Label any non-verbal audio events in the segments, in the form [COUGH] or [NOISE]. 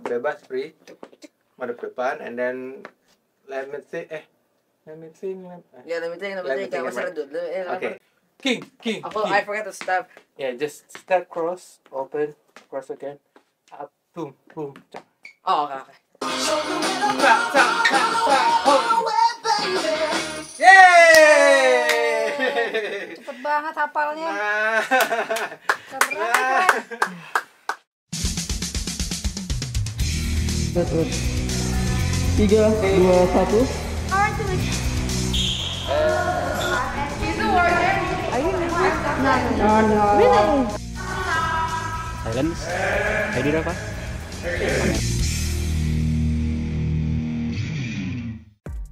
bebas free madep depan and then let me think eh let me think let- eh. Yeah, let me think, let me Let me think. eh, okay king king, Ako, king. I forgot to stop. yeah just step cross open cross again up boom boom tap Oh, okay, okay. Yeay! Cepet banget hafalnya. Nah. Keren, [LAUGHS] Nah. keren. Tiga, dua, satu. Silence. ID berapa?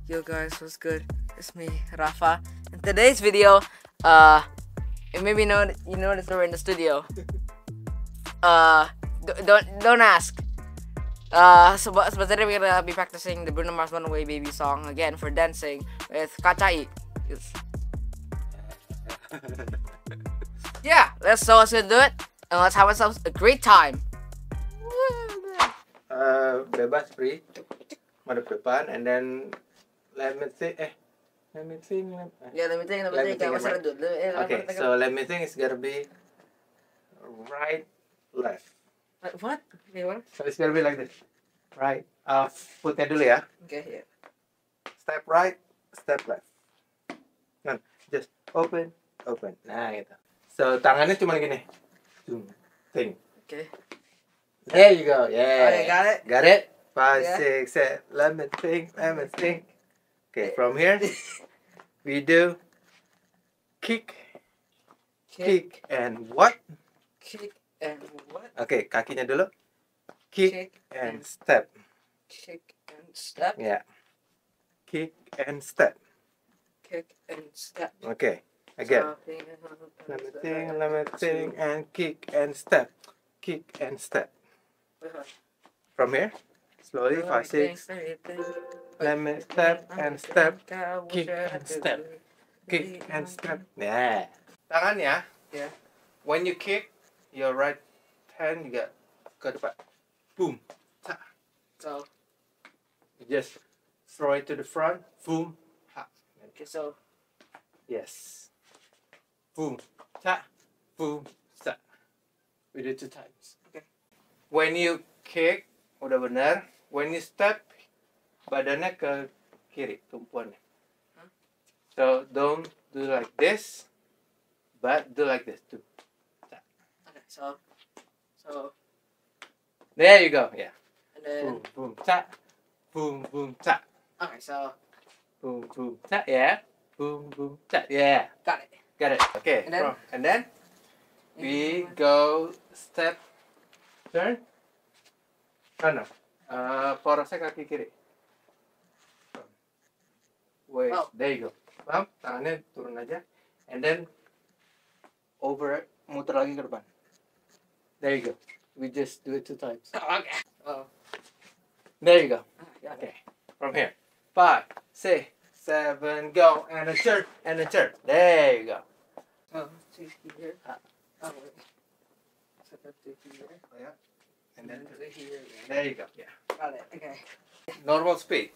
Yo guys, what's good? It's me, Raffa. In today's video, uh, you maybe know you noticed we're in the studio. Uh, don't don't ask. Uh, so, but, but today we're gonna be practicing the Bruno Mars "Runaway Baby" song again for dancing with Kacai. It's- [LAUGHS] yeah, let's so let's do it and let's have ourselves a great time. Uh, bebas free madep depan and then let me think eh let me think let- eh. Yeah, let me think, let me Let think. think me- eh, let okay think so let me think it's gonna be right left what? Okay, what? so it's gonna be like this. Right. Uh footnya dulu ya. Okay, yeah. step right step left. Kan just open open. Nah gitu. So tangannya cuma gini. Tung, ting Okay. there you go. Yeah. Okay, got it? got it? Five Yeah. six seven let me think let me think okay from here [LAUGHS] we do kick. kick and what? Kick and what? Oke, kakinya dulu. Kick, Kick and and- step. Kick and step. Ya. Kick and step. Kick and step. Oke. Again. Think, let me think, and kick and step. Kick and step. From here, slowly, five, six. Let me step and step. Kick and step. Kick and step. Yeah. Tangannya. Yeah. When you kick, your right hand you juga ke depan. Boom. Ta. So, just throw it to the front. Boom. Ha. okay, so, Yes. Boom. Ta. Boom. Ta. We do two times. Okay. When you kick, udah benar. When you step, badannya ke kiri, tumpuannya. Huh? So don't do like this, but do like this too. So, so, There you go. Yeah. and then, Boom. Boom. Ta. Boom. Boom. Ta. okay, so, Boom. Boom. Ta. Yeah. Boom. Boom. Ta. Yeah. got it. Got it. Okay. And then? from- and then we go step turn. No no. Uh, porosnya kaki kiri. Wait, Oh. there you go. Paham? Tangannya turun aja. And then over muter lagi ke depan. There you go. We just do it two times. Okay. Oh, There you go. yeah, Okay. okay. From here. Five, six, seven, go. And a turn. And a turn. There you go. Oh, two here. Ah. Oh, wait. So that's two here. Yeah. And then Two here. there you go. Yeah. Got it. Okay. normal speed.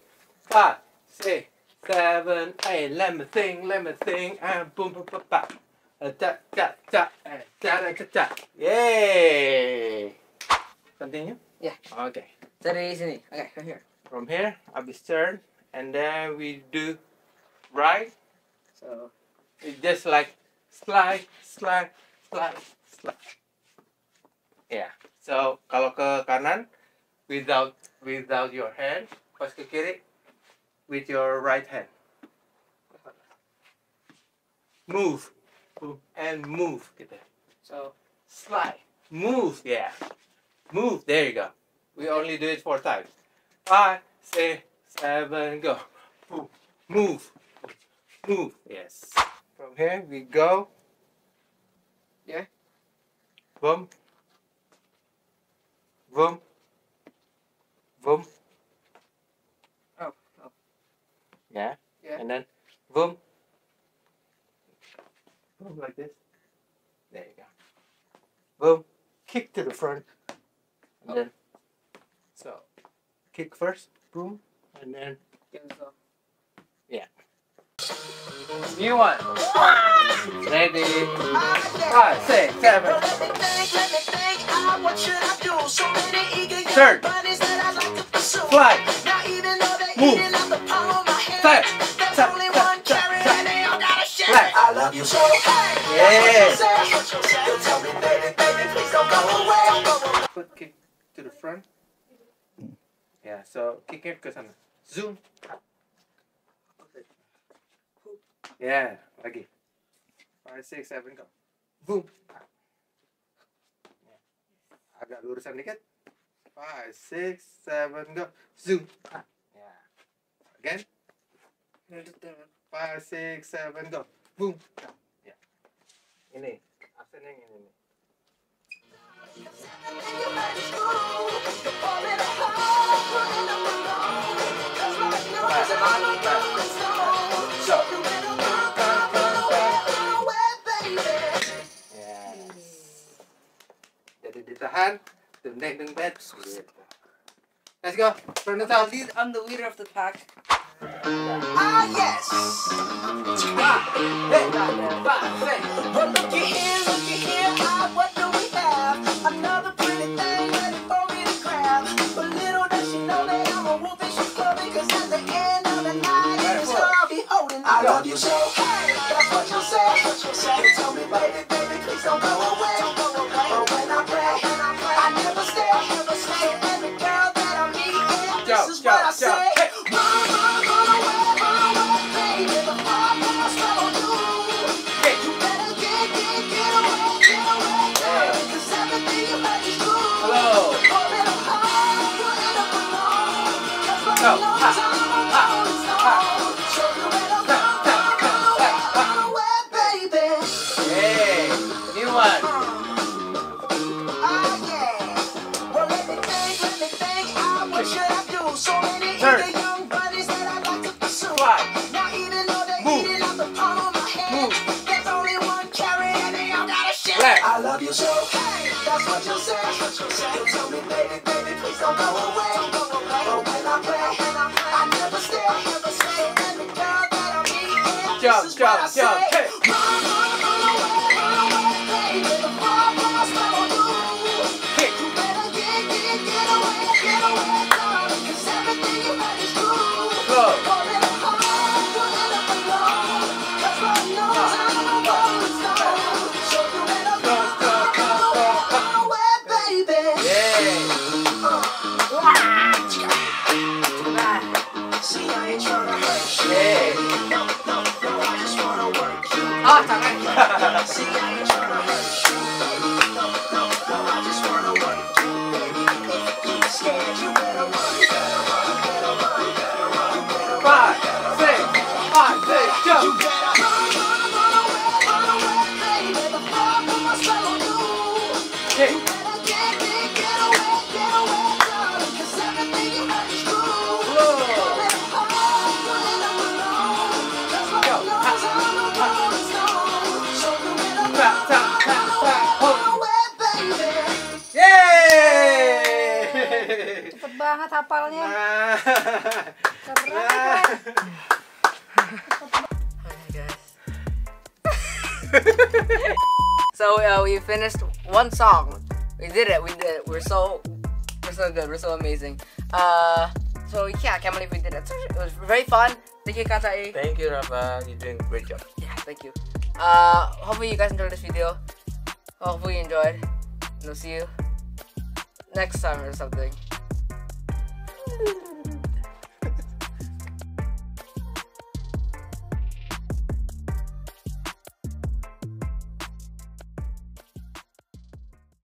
Five, six, seven, eight. Let me think, let me think, and boom, boom, boom, boom. Uh, da, da, da, and da, da, da, da. Yay! Continue. Yeah. Okay. Dari sini. Okay, from here. From here, Abis turn, and then we do right. So, It's just like slide, slide, slide, slide. Yeah. So kalau ke kanan, without without your hand, pas ke kiri, with your right hand. Move, Boom. and move, gitu. so, Slide, move, yeah, move. There you go. We only do it four times. Five, six, seven, go. Boom. Move, move. Yes. From here we go. Yeah. Boom. Boom. Boom. Oh, oh. Yeah. Yeah. And then boom. Boom like this. There you go. Boom. Kick to the front. And Oh. So, kick first, boom, and then yeah. New one. Ready? Five, six, seven. Turn. Fly. Move. Step. Step. Step. Left. I love you so Yeah. Tell me, baby, baby, please don't go away. Put kick to the front. Yeah, so kicknya ke sana. Zoom. Yeah, lagi. Five, six, seven, go. Boom. Yeah. Agak lurusan dikit. Five, six, seven, go. Zoom. Yeah. Again. Five, six, seven, go. Boom. Yeah. Ini. Aksennya yang ini nih. Yes. Jadi ditahan, dendeng deng bed. Let's go. Turn it out. I'm the leader of the pack. Ah, yes. Hey, five. Well, here, looky here, ah, what do we have? Another pretty thing ready for me to grab. But little does she know that I'm a she's clubbing, 'cause at the end of the night, it's her I'll be holding. I love you so, hey, that's what you say. What you say. Tell me, baby, baby, please don't go away. Love you so, hey, that's what you say. That's what you say. You tell me, baby, baby, please don't go away. But when I pray, I never stay, never stay. Girl that I yeah, Jump, this is what I jump, jump. say. Hey. Run, run, run away, run away, baby, before I pass banget hafalnya. Nah. Keren, Nah. keren. Hi guys. so uh, we finished one song. We did it. We did it. We're so we're so good. We're so amazing. Uh, so yeah, I can't believe we did it. It was very fun. Thank you, Katai. Thank you, Raffa. You're doing a great job. Yeah, thank you. Uh, hopefully you guys enjoyed this video. Hopefully you enjoyed. And we'll see you next time or something. Woo! [LAUGHS]